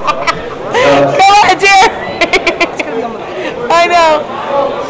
Go on, Jerry. I know.